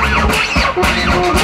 Música